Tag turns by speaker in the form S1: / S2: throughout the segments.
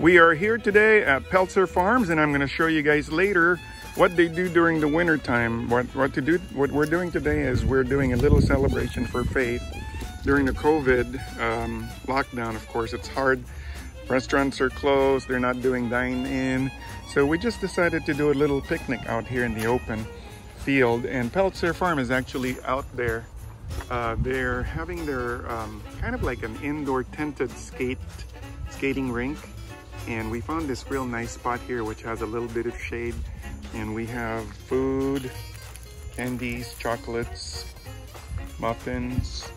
S1: We are here today at Peltzer Farms and I'm going to show you guys later what they do during the winter time. What, what to do, what we're doing today is we're doing a little celebration for faith during the COVID um, lockdown. Of course, it's hard. Restaurants are closed. They're not doing dine in. So we just decided to do a little picnic out here in the open field and Peltzer Farm is actually out there. Uh, they're having their um, kind of like an indoor tented skate skating rink and we found this real nice spot here which has a little bit of shade. And we have food candies chocolates muffins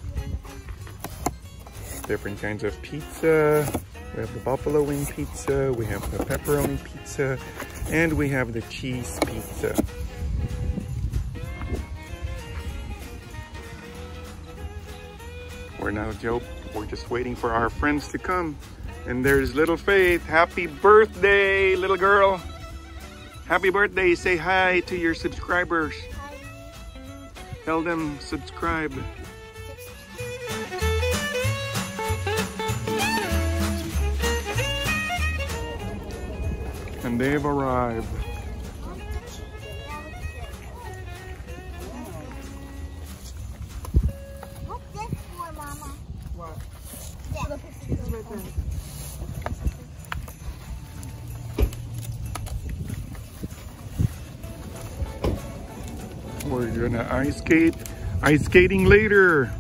S1: different kinds of pizza. We have the buffalo wing pizza we have the pepperoni pizza and we have the cheese pizza. We're now Joe we're just waiting for our friends to come and there's little Faith. Happy birthday, little girl. Happy birthday. Say hi to your subscribers. Tell them subscribe. And they've arrived. Ice skate. Ice skating later.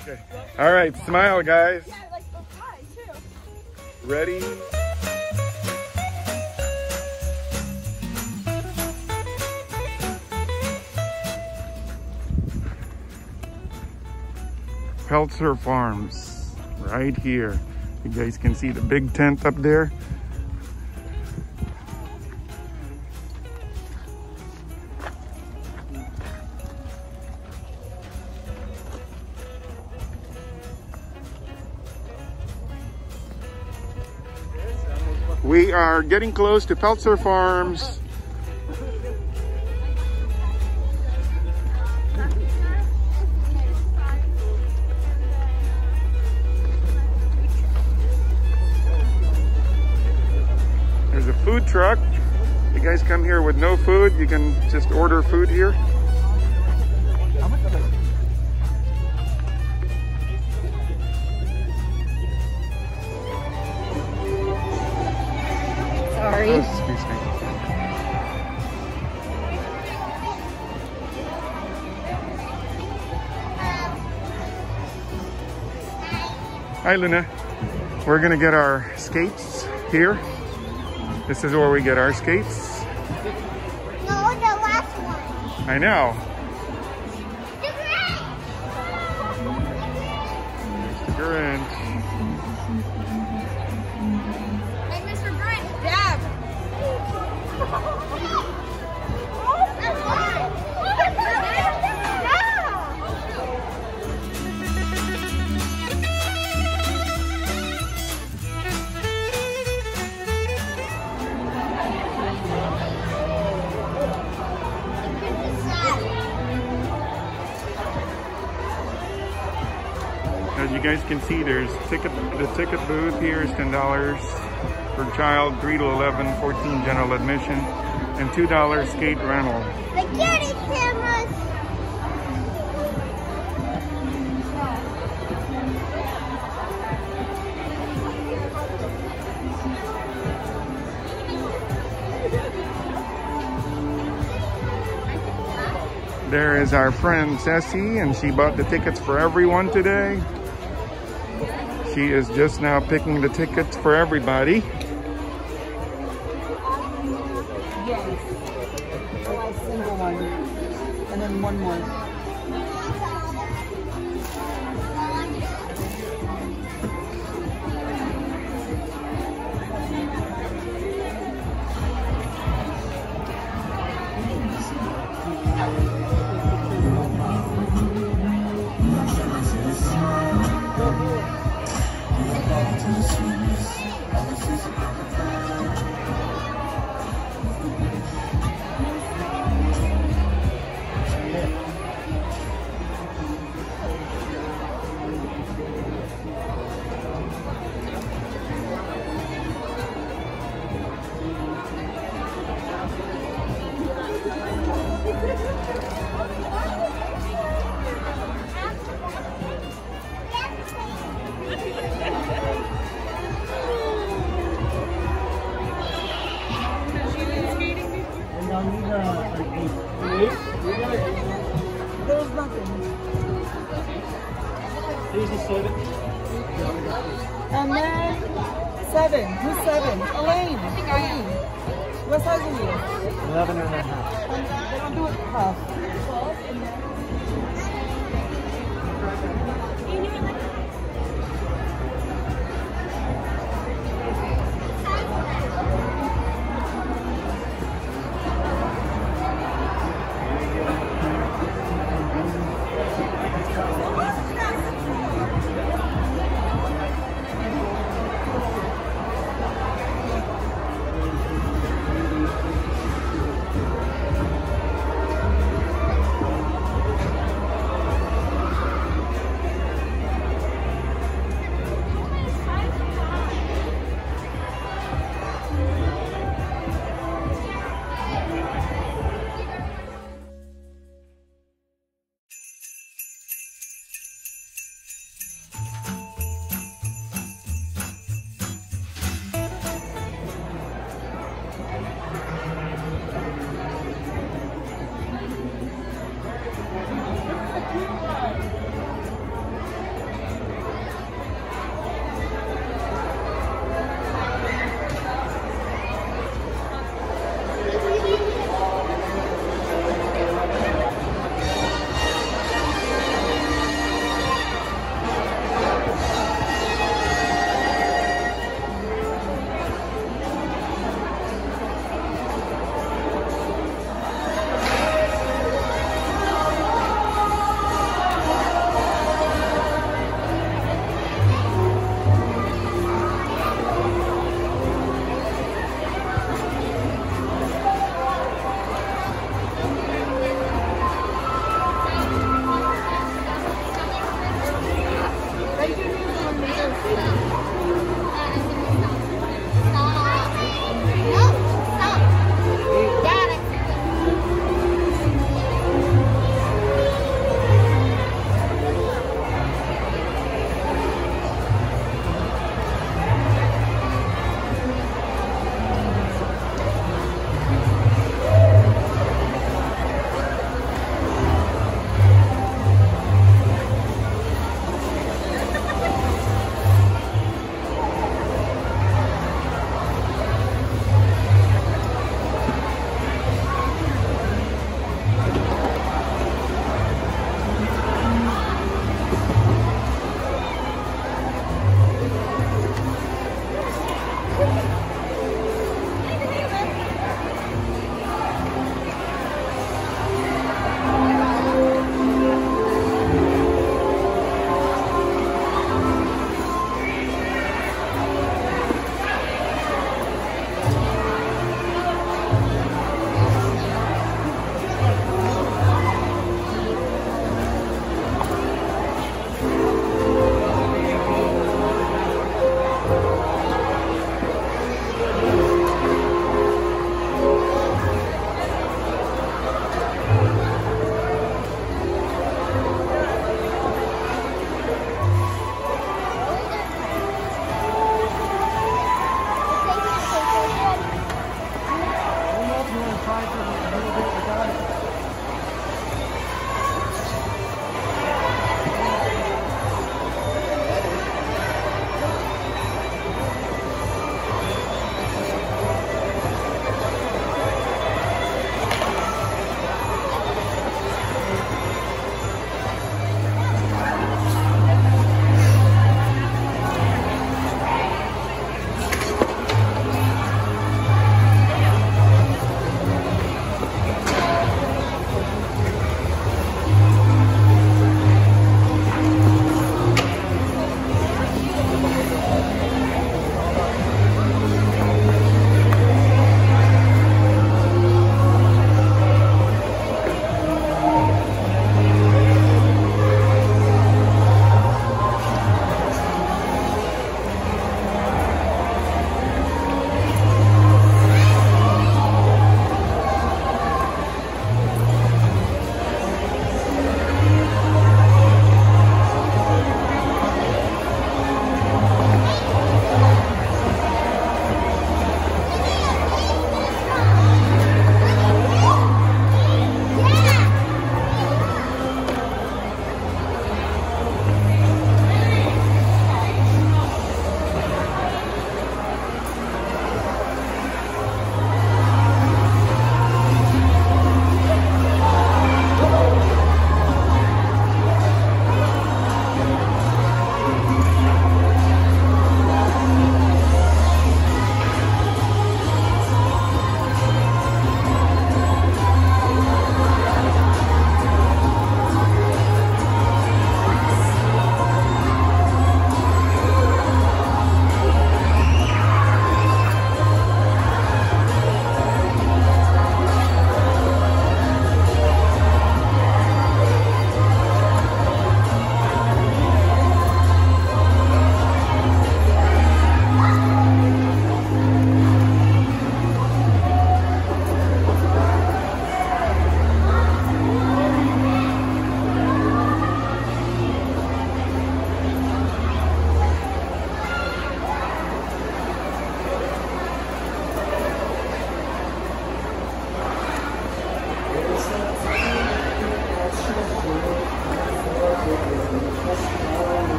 S1: Okay. All right, smile, guys. Ready? Peltzer Farms, right here. You guys can see the big tent up there. We are getting close to Peltzer Farms. There's a food truck. You guys come here with no food, you can just order food here.
S2: Sorry.
S1: Oh, excuse me. Hi, Luna. We're gonna get our skates here. This is where we get our skates.
S2: No, the last one.
S1: I know.
S2: The Grinch.
S1: The Grinch. As you guys can see, there's ticket. The ticket booth here is ten dollars per child, three to 11, 14 general admission, and two dollars skate rental.
S2: The kitty cameras.
S1: There is our friend Ceci, and she bought the tickets for everyone today. She is just now picking the tickets for everybody.
S3: And then
S4: seven.
S3: Who's seven? Elaine. I think I am. What size are you?
S4: Eleven and a half.
S3: Um, They don't do it half.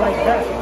S2: like that.